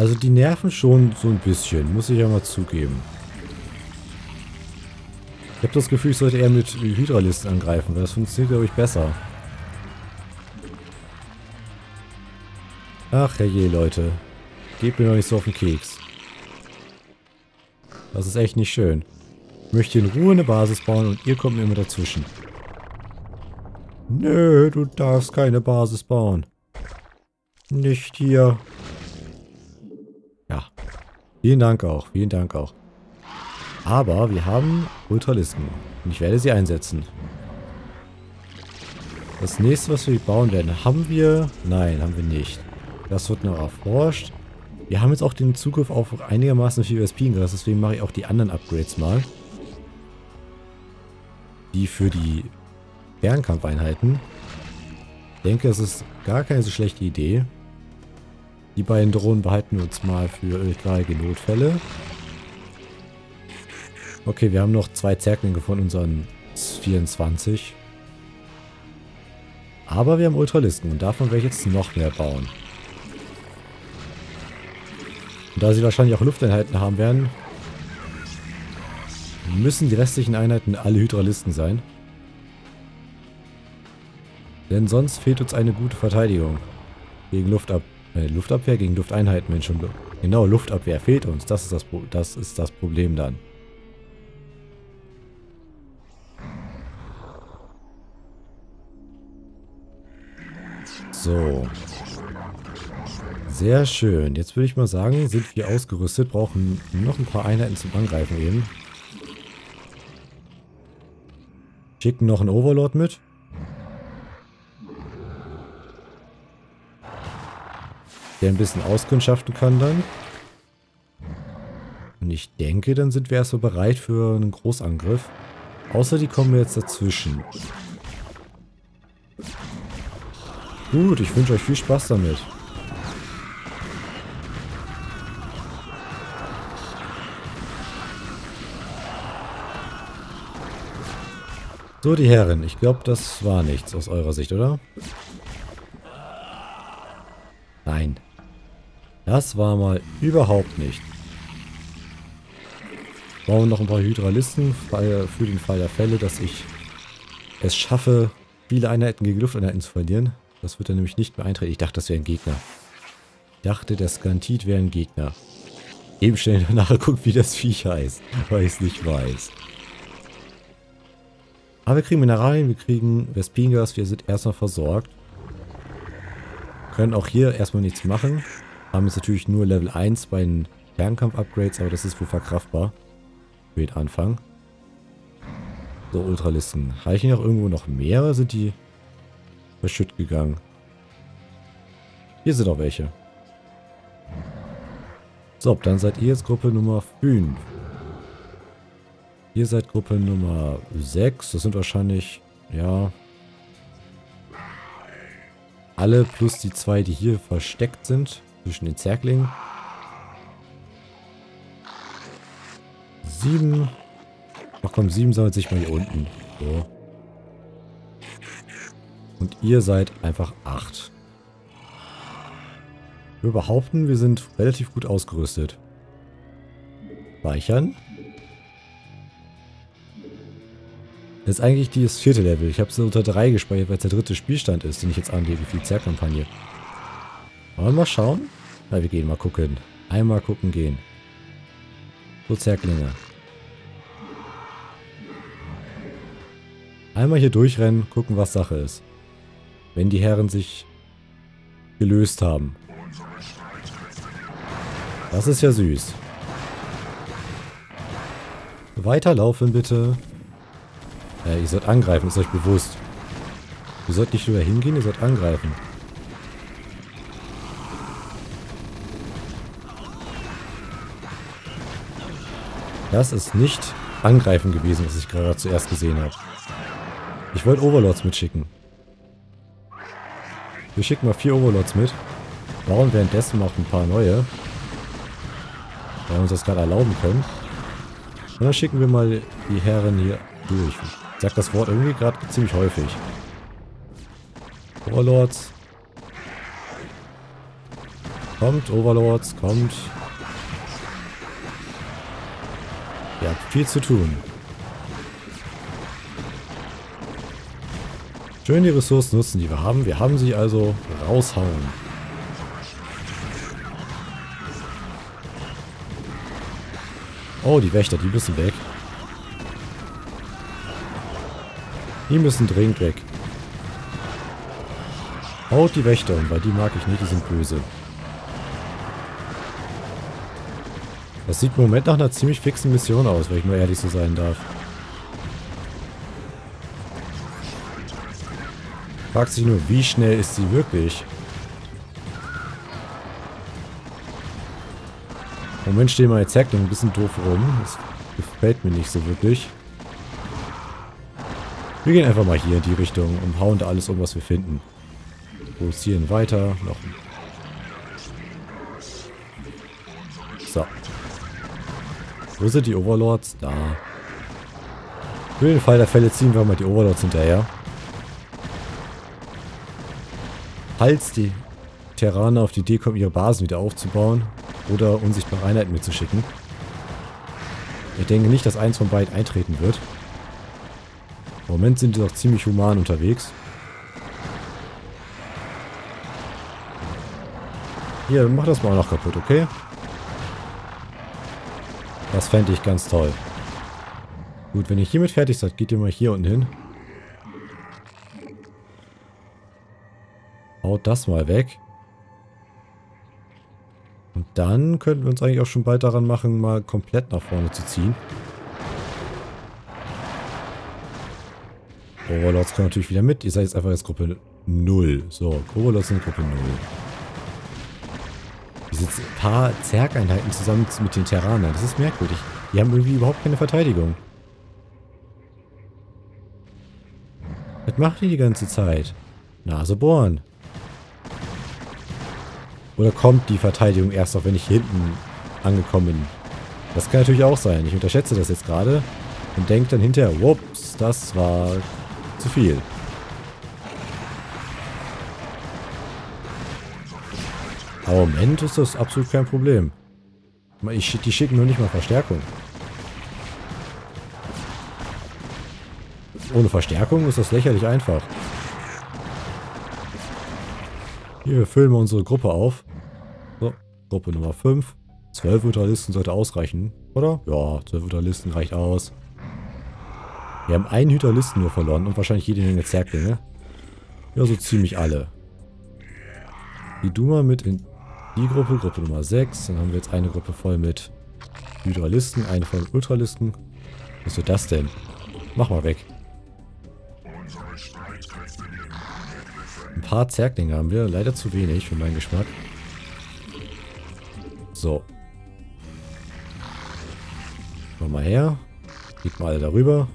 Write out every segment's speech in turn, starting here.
Also die nerven schon so ein bisschen, muss ich ja mal zugeben. Ich habe das Gefühl, ich sollte eher mit Hydralisten angreifen, weil das funktioniert, glaube ich, besser. Ach herrje, Leute. Gebt mir noch nicht so auf den Keks. Das ist echt nicht schön. Ich möchte in Ruhe eine Basis bauen und ihr kommt mir immer dazwischen. Nö, du darfst keine Basis bauen. Nicht hier. Vielen Dank auch, vielen Dank auch. Aber wir haben Ultralisten. Und ich werde sie einsetzen. Das nächste, was wir bauen werden, haben wir... Nein, haben wir nicht. Das wird noch erforscht. Wir haben jetzt auch den Zugriff auf einigermaßen viel Vespingras, deswegen mache ich auch die anderen Upgrades mal. Die für die Fernkampfeinheiten. Ich denke, es ist gar keine so schlechte Idee. Die beiden Drohnen behalten wir uns mal für etwaige Notfälle. Okay, wir haben noch zwei Zerklinge von unseren 24. Aber wir haben Ultralisten und davon werde ich jetzt noch mehr bauen. Und da sie wahrscheinlich auch Lufteinheiten haben werden, müssen die restlichen Einheiten alle Hydralisten sein. Denn sonst fehlt uns eine gute Verteidigung. Gegen Luftab äh, Luftabwehr, gegen Lufteinheiten, wenn schon... Genau, Luftabwehr fehlt uns. Das ist das, das ist das Problem dann. So. Sehr schön. Jetzt würde ich mal sagen, sind wir ausgerüstet, brauchen noch ein paar Einheiten zum Angreifen eben. Schicken noch einen Overlord mit. Der ein bisschen auskundschaften kann dann. Und ich denke, dann sind wir erstmal bereit für einen Großangriff. Außer die kommen jetzt dazwischen. Gut, ich wünsche euch viel Spaß damit. So, die Herren. Ich glaube, das war nichts aus eurer Sicht, oder? Nein. Das war mal überhaupt nicht. Bauen noch ein paar Hydralisten für den Fall der Fälle, dass ich es schaffe, viele Einheiten gegen Lufteinheiten zu verlieren. Das wird dann nämlich nicht mehr eintreten. Ich dachte, das wäre ein Gegner. Ich dachte, der Skantit wäre ein Gegner. Eben schnell nachguckt, wie das Viech heißt, weil ich es nicht weiß. Aber wir kriegen Mineralien, wir kriegen Vespingas, wir sind erstmal versorgt. Können auch hier erstmal nichts machen. Haben jetzt natürlich nur Level 1 bei den Fernkampf-Upgrades, aber das ist wohl verkraftbar. Für den Anfang. So, Ultralisten. Ich hier noch irgendwo noch mehr oder sind die verschütt gegangen? Hier sind auch welche. So, dann seid ihr jetzt Gruppe Nummer 5. Ihr seid Gruppe Nummer 6. Das sind wahrscheinlich, ja, alle plus die zwei, die hier versteckt sind, zwischen den Zerglingen. Sieben. Ach komm, sieben sammelt sich mal hier unten. So. Und ihr seid einfach acht. Wir behaupten, wir sind relativ gut ausgerüstet. Speichern. Das ist eigentlich das vierte Level. Ich habe es unter drei gespeichert, weil es der dritte Spielstand ist, den ich jetzt anlege für die Zerkampagne. Wollen wir mal schauen? Na, wir gehen mal gucken. Einmal gucken gehen. So, Zerklinge. Einmal hier durchrennen, gucken, was Sache ist. Wenn die Herren sich gelöst haben. Das ist ja süß. Weiterlaufen bitte. Äh, ihr sollt angreifen, ist euch bewusst. Ihr sollt nicht nur hingehen, ihr sollt angreifen. Das ist nicht angreifen gewesen, was ich gerade zuerst gesehen habe. Ich wollte Overlords mitschicken. Wir schicken mal vier Overlords mit. Bauen währenddessen noch ein paar neue. Weil wir uns das gerade erlauben können. Und dann schicken wir mal die Herren hier durch. Ich sag das Wort irgendwie gerade ziemlich häufig. Warlords. Kommt, Overlords, kommt. Ihr habt viel zu tun. Schön die Ressourcen nutzen, die wir haben. Wir haben sie also raushauen. Oh, die Wächter, die müssen weg. Die müssen dringend weg. Haut die Wächter um, weil die mag ich nicht, die sind böse. Das sieht im Moment nach einer ziemlich fixen Mission aus, wenn ich nur ehrlich so sein darf. Fragt sich nur, wie schnell ist sie wirklich? Im Moment stehen meine Zerklinge ein bisschen doof rum. Das gefällt mir nicht so wirklich. Wir gehen einfach mal hier in die Richtung und hauen da alles um, was wir finden. Produzieren weiter. Noch. Wo sind die Overlords? Da. Für den Fall der Fälle ziehen wir mal die Overlords hinterher. Falls die Terraner auf die Idee kommen, ihre Basen wieder aufzubauen oder unsichtbare Einheiten mitzuschicken. Ich denke nicht, dass eins von beiden eintreten wird. Im Moment sind die doch ziemlich human unterwegs. Hier, mach das mal noch kaputt, okay? Das fände ich ganz toll. Gut, wenn ihr hiermit fertig seid, geht ihr mal hier unten hin. Haut das mal weg. Und dann könnten wir uns eigentlich auch schon bald daran machen, mal komplett nach vorne zu ziehen. Overlords kommen natürlich wieder mit. Ihr seid jetzt einfach jetzt Gruppe 0. So, Overlords sind Gruppe 0 diese paar Zergeinheiten zusammen mit den Terranern. Das ist merkwürdig. Die haben irgendwie überhaupt keine Verteidigung. Was macht die die ganze Zeit? Nase bohren. Oder kommt die Verteidigung erst noch, wenn ich hinten angekommen bin? Das kann natürlich auch sein. Ich unterschätze das jetzt gerade und denke dann hinterher, whoops, das war zu viel. Aber im Moment ist das absolut kein Problem. Ich, die schicken nur nicht mal Verstärkung. Ohne Verstärkung ist das lächerlich einfach. Hier füllen wir unsere Gruppe auf. So, Gruppe Nummer 5. 12 Utalisten sollte ausreichen, oder? Ja, 12 Utalisten reicht aus. Wir haben einen Hydralisten nur verloren und wahrscheinlich jede Menge Zerklinge. Ja, so ziemlich alle. Die du mal mit in die Gruppe, Gruppe Nummer 6. Dann haben wir jetzt eine Gruppe voll mit Hydralisten, eine voll mit Ultralisten. Was wird das denn? Mach mal weg. Ein paar Zerklinge haben wir. Leider zu wenig für meinen Geschmack. So. Komm mal her. Geht mal alle darüber.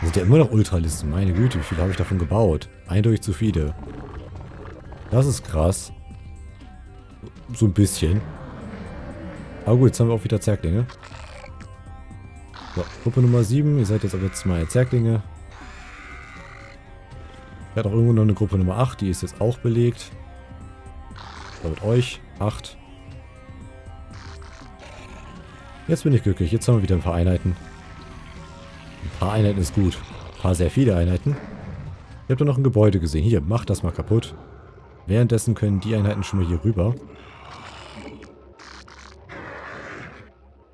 Das sind ja immer noch Ultralisten. Meine Güte, wie viele habe ich davon gebaut? Eindeutig zu viele. Das ist krass. So ein bisschen. Aber gut, jetzt haben wir auch wieder Zerklinge. So, Gruppe Nummer 7. Ihr seid jetzt aber jetzt mal Zerklinge. Ich hatte auch irgendwo noch eine Gruppe Nummer 8. Die ist jetzt auch belegt. Da mit euch. 8. Jetzt bin ich glücklich. Jetzt haben wir wieder ein paar Einheiten. Ein paar Einheiten ist gut. Ein paar sehr viele Einheiten. Ihr habt da noch ein Gebäude gesehen. Hier, macht das mal kaputt. Währenddessen können die Einheiten schon mal hier rüber.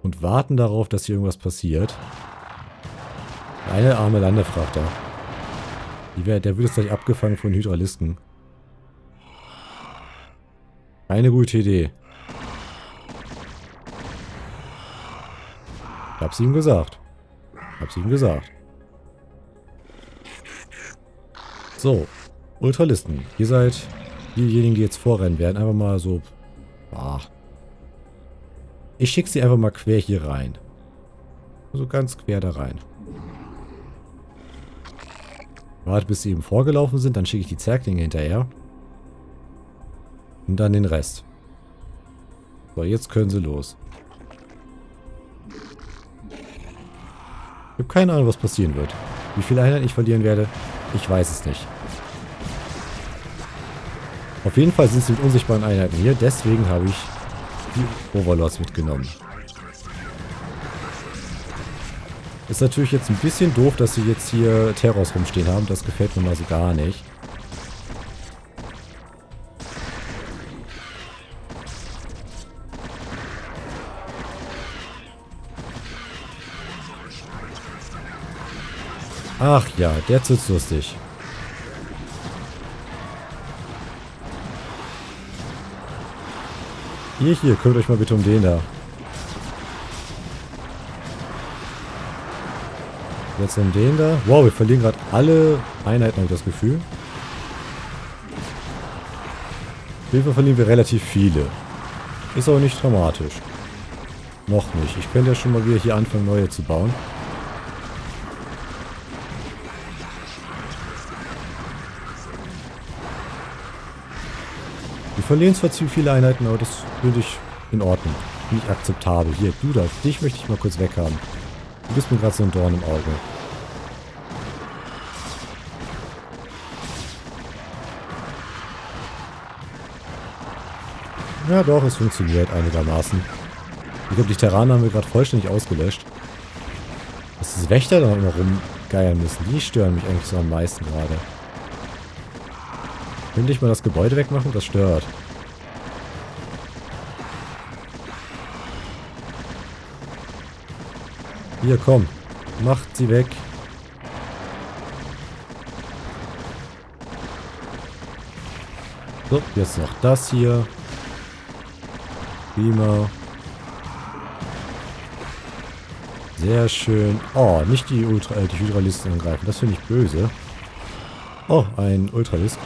Und warten darauf, dass hier irgendwas passiert. Eine arme Landefrachter. Der wird jetzt gleich abgefangen von Hydralisten. Eine gute Idee. Ich hab's ihm gesagt. Ich hab's ihm gesagt. So. Ultralisten. Ihr seid diejenigen, die jetzt vorrennen werden, einfach mal so... Ah. Ich schicke sie einfach mal quer hier rein. So ganz quer da rein. Warte, bis sie eben vorgelaufen sind, dann schicke ich die Zerklinge hinterher. Und dann den Rest. So, jetzt können sie los. Ich habe keine Ahnung, was passieren wird. Wie viele Einheiten ich verlieren werde, ich weiß es nicht. Auf jeden Fall sind sie mit unsichtbaren Einheiten hier, deswegen habe ich die Overlords mitgenommen. Ist natürlich jetzt ein bisschen doof, dass sie jetzt hier Terrors rumstehen haben. Das gefällt mir mal so gar nicht. Ach ja, der wird's lustig. Hier, hier, kümmert euch mal bitte um den da. Jetzt um den da. Wow, wir verlieren gerade alle Einheiten, habe ich das Gefühl. Auf jeden Fall verlieren wir relativ viele. Ist aber nicht dramatisch. Noch nicht. Ich könnte ja schon mal wieder hier anfangen, neue zu bauen. Verlieren zwar zu viele Einheiten, aber das finde ich in Ordnung. Nicht akzeptabel. Hier, du da, dich möchte ich mal kurz weghaben. Du bist mir gerade so ein Dorn im Auge. Ja doch, es funktioniert einigermaßen. Ich glaube, die Terraner haben wir gerade vollständig ausgelöscht. Dass diese Wächter da immer rumgeiern müssen, die stören mich eigentlich so am meisten gerade. Könnte ich mal das Gebäude wegmachen? Das stört. Hier, komm. Macht sie weg. So, jetzt noch das hier. Prima. Sehr schön. Oh, nicht die, Ultra, äh, die Hydralisten angreifen. Das finde ich böse. Oh, ein Ultralisk.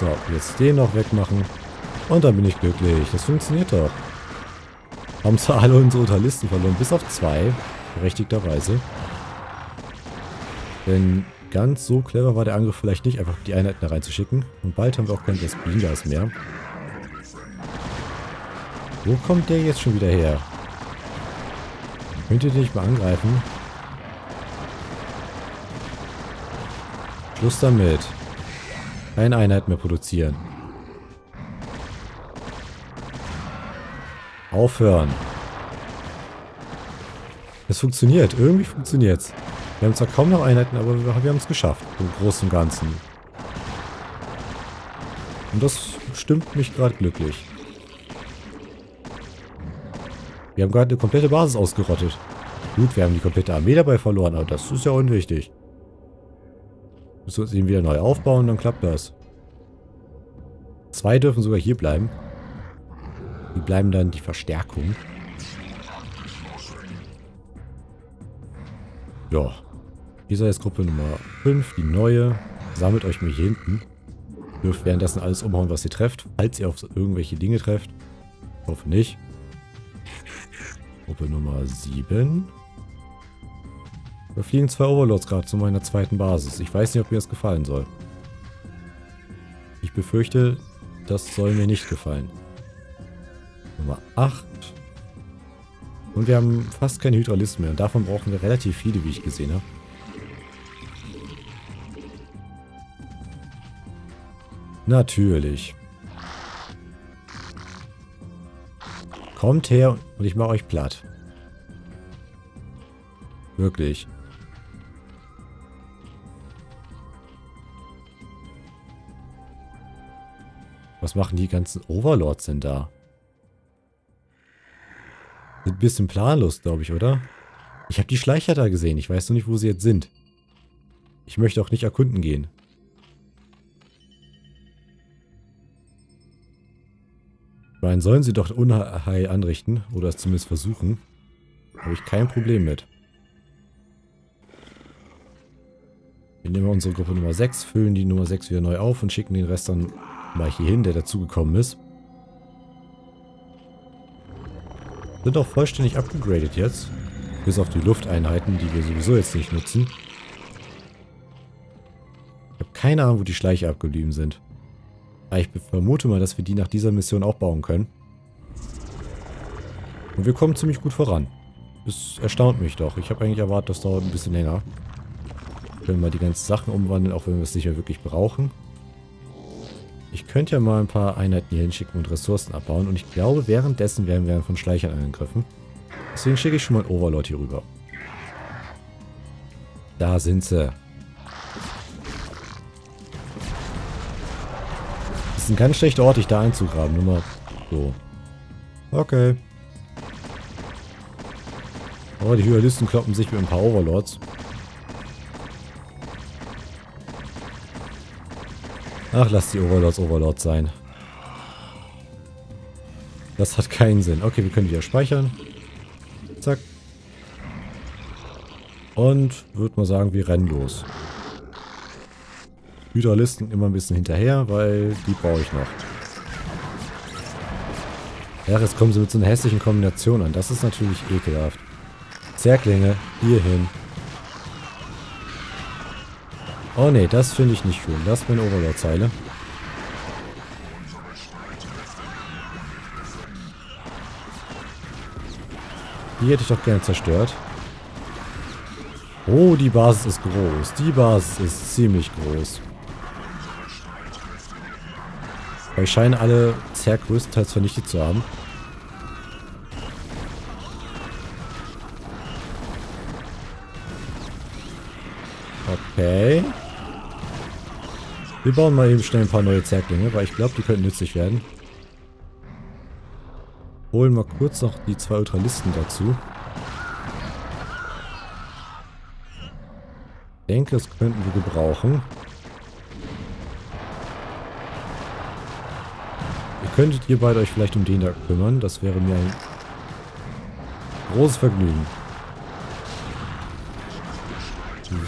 So, jetzt den noch wegmachen. Und dann bin ich glücklich. Das funktioniert doch. Haben zwar alle unsere Unterlisten verloren, bis auf zwei, berechtigterweise. Denn ganz so clever war der Angriff vielleicht nicht, einfach die Einheiten da reinzuschicken. Und bald haben wir auch kein Spingas mehr. Wo kommt der jetzt schon wieder her? Könnt ihr den nicht mal angreifen? Schluss damit. Keine Einheit mehr produzieren. Aufhören. Es funktioniert. Irgendwie funktioniert's. Wir haben zwar kaum noch Einheiten, aber wir, wir haben es geschafft. Im Großen und Ganzen. Und das stimmt mich gerade glücklich. Wir haben gerade eine komplette Basis ausgerottet. Gut, wir haben die komplette Armee dabei verloren, aber das ist ja unwichtig. Müssen wir uns eben wieder neu aufbauen, dann klappt das. Zwei dürfen sogar hier bleiben. Die bleiben dann die Verstärkung. Ja. Dieser ist Gruppe Nummer 5, die neue. Sammelt euch mal hier hinten. Dürft währenddessen alles umhauen, was ihr trefft. Falls ihr auf irgendwelche Dinge trefft. Ich hoffe nicht. Gruppe Nummer 7. Da fliegen zwei Overlords gerade zu meiner zweiten Basis. Ich weiß nicht, ob mir das gefallen soll. Ich befürchte, das soll mir nicht gefallen. Nummer 8. Und wir haben fast keine Hydralisten mehr. Und davon brauchen wir relativ viele, wie ich gesehen habe. Natürlich. Kommt her und ich mache euch platt. Wirklich. Was machen die ganzen Overlords denn da? Sind ein bisschen planlos, glaube ich, oder? Ich habe die Schleicher da gesehen. Ich weiß noch nicht, wo sie jetzt sind. Ich möchte auch nicht erkunden gehen. Ich meine, sollen sie doch Unheil anrichten. Oder es zumindest versuchen. Habe ich kein Problem mit. Wir nehmen unsere Gruppe Nummer 6, füllen die Nummer 6 wieder neu auf und schicken den Rest dann mal hier hin, der dazugekommen ist. Sind auch vollständig abgegradet jetzt. Bis auf die Lufteinheiten, die wir sowieso jetzt nicht nutzen. Ich habe keine Ahnung, wo die Schleicher abgeblieben sind. Aber ich vermute mal, dass wir die nach dieser Mission auch bauen können. Und wir kommen ziemlich gut voran. Das erstaunt mich doch. Ich habe eigentlich erwartet, das dauert ein bisschen länger. Können wir die ganzen Sachen umwandeln, auch wenn wir es nicht mehr wirklich brauchen. Ich könnte ja mal ein paar Einheiten hier hinschicken und Ressourcen abbauen. Und ich glaube, währenddessen werden wir von Schleichern angegriffen. Deswegen schicke ich schon mal Overlord hier rüber. Da sind sie. Das ist ein ganz schlechter Ort, dich da einzugraben. Nur mal so. Okay. Oh, die Hyalisten kloppen sich mit ein paar Overlords. Ach, lass die Overlords Overlords sein. Das hat keinen Sinn. Okay, wir können wieder speichern. Zack. Und würde mal sagen, wir rennen los. Hydralisten immer ein bisschen hinterher, weil die brauche ich noch. Ja, jetzt kommen sie mit so einer hässlichen Kombination an. Das ist natürlich ekelhaft. Zerklinge, hier Oh ne, das finde ich nicht schön. Das ist meine Overlord-Zeile. Die hätte ich doch gerne zerstört. Oh, die Basis ist groß. Die Basis ist ziemlich groß. Aber ich scheine alle Zerg größtenteils vernichtet zu haben. Okay. Wir bauen mal eben schnell ein paar neue Zerglinge, weil ich glaube, die könnten nützlich werden. Holen mal kurz noch die zwei Ultralisten dazu. Ich denke, das könnten wir gebrauchen. Ihr könntet ihr beide euch vielleicht um den da kümmern. Das wäre mir ein großes Vergnügen.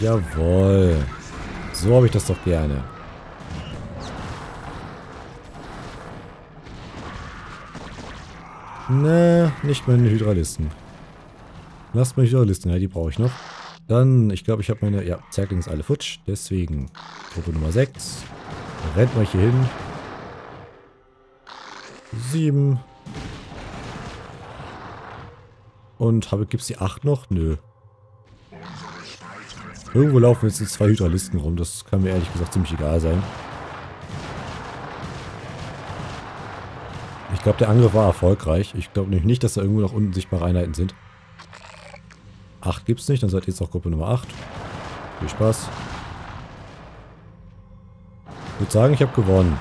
Jawohl. So habe ich das doch gerne. Ne, nicht meine Hydralisten. Lasst mal Hydralisten, ja, die brauche ich noch. Dann, ich glaube, ich habe meine, ja, Zerklinge ist alle futsch. Deswegen Gruppe Nummer 6. Rennt mal hier hin. 7. Und habe, gibt es die 8 noch? Nö. Irgendwo laufen jetzt zwei Hydralisten rum. Das kann mir ehrlich gesagt ziemlich egal sein. Glaube, der Angriff war erfolgreich. Ich glaube nämlich nicht, dass da irgendwo noch unsichtbare Einheiten sind. 8 gibt es nicht, dann seid ihr jetzt auch Gruppe Nummer 8. Viel Spaß. Ich würde sagen, ich habe gewonnen.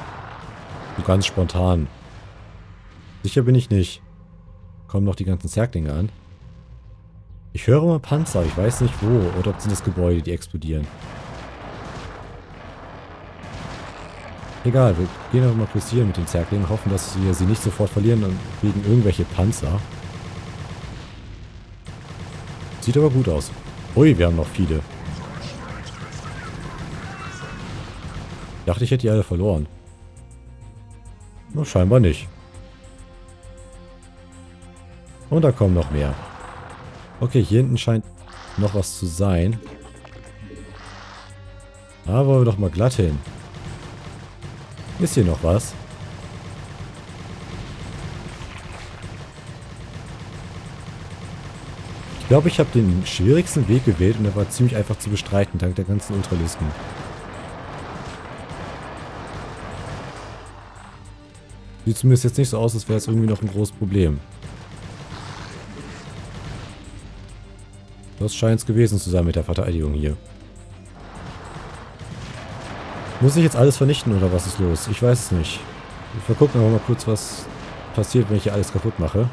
So ganz spontan. Sicher bin ich nicht. Kommen noch die ganzen Zerklinge an. Ich höre mal Panzer, ich weiß nicht wo. Oder ob sind das Gebäude, die explodieren. Egal, wir gehen einfach mal kurz hier mit den Zerklingen, hoffen, dass wir sie nicht sofort verlieren wegen irgendwelche Panzer. Sieht aber gut aus. Ui, wir haben noch viele. Ich dachte, ich hätte die alle verloren. Na, scheinbar nicht. Und da kommen noch mehr. Okay, hier hinten scheint noch was zu sein. Da wollen wir doch mal glatt hin. Ist hier noch was? Ich glaube, ich habe den schwierigsten Weg gewählt und er war ziemlich einfach zu bestreiten, dank der ganzen Ultralisten. Sieht zumindest jetzt nicht so aus, als wäre es irgendwie noch ein großes Problem. Das scheint es gewesen zu sein mit der Verteidigung hier. Muss ich jetzt alles vernichten oder was ist los? Ich weiß es nicht. Wir gucken aber mal kurz, was passiert, wenn ich hier alles kaputt mache.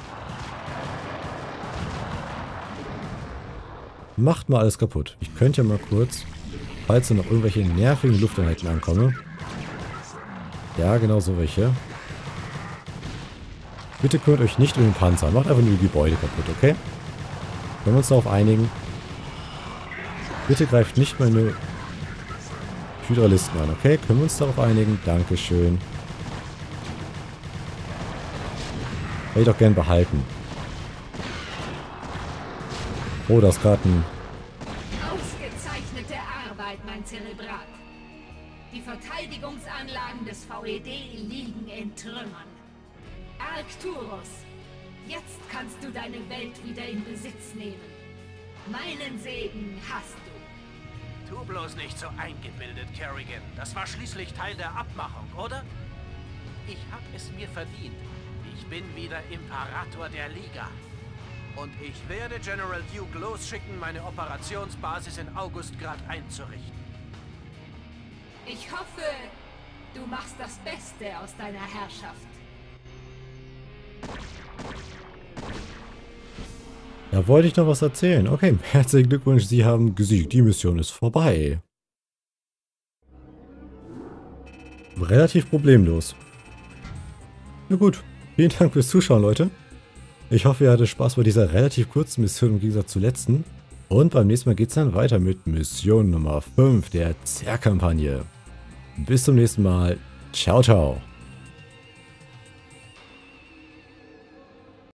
Macht mal alles kaputt. Ich könnte ja mal kurz, falls da noch irgendwelche nervigen Lufteinheiten ankommen. Ja, genau so welche. Bitte kümmert euch nicht um den Panzer. Macht einfach nur die Gebäude kaputt, okay? Können wir uns darauf einigen? Bitte greift nicht meine Hydralisten an, okay? Können wir uns darauf einigen? Dankeschön. Hätte ich doch gern behalten. Oh, das ein... Ausgezeichnete Arbeit, mein Zelebrat. Die Verteidigungsanlagen des VED liegen in Trümmern. Arcturus, jetzt kannst du deine Welt wieder in Besitz nehmen. Meinen Segen hast. Tu bloß nicht so eingebildet, Kerrigan. Das war schließlich Teil der Abmachung, oder? Ich hab es mir verdient. Ich bin wieder Imperator der Liga. Und ich werde General Duke losschicken, meine Operationsbasis in Augustgrad einzurichten. Ich hoffe, du machst das Beste aus deiner Herrschaft. Da wollte ich noch was erzählen. Okay, herzlichen Glückwunsch, Sie haben gesiegt. Die Mission ist vorbei. Relativ problemlos. Na gut, vielen Dank fürs Zuschauen, Leute. Ich hoffe, ihr hattet Spaß bei dieser relativ kurzen Mission im Gegensatz zur letzten. Und beim nächsten Mal geht es dann weiter mit Mission Nummer 5 der Zerr-Kampagne. Bis zum nächsten Mal. Ciao, ciao.